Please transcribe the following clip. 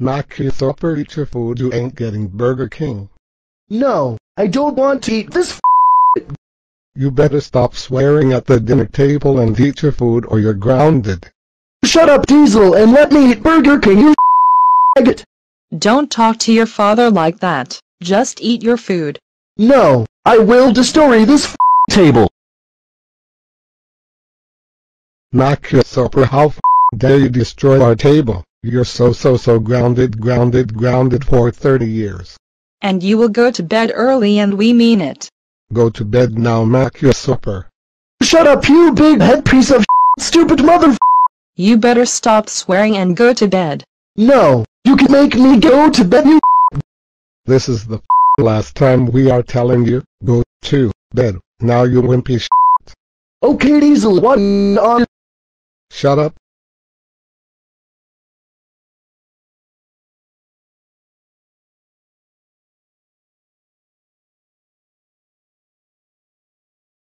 Macusoper, eat your food, you ain't getting Burger King. No, I don't want to eat this You better stop swearing at the dinner table and eat your food or you're grounded. Shut up, Diesel, and let me eat Burger King, you faggot. Don't talk to your father like that. Just eat your food. No, I will destroy this table. Macusoper, how f dare you destroy our table? You're so so so grounded grounded grounded for 30 years. And you will go to bed early and we mean it. Go to bed now, Macusoper. Shut up, you big head piece of stupid mother. You better stop swearing and go to bed. No, you can make me go to bed, you. This is the last time we are telling you, go to bed, now you wimpy sh**. Okay, Diesel, one on. Shut up.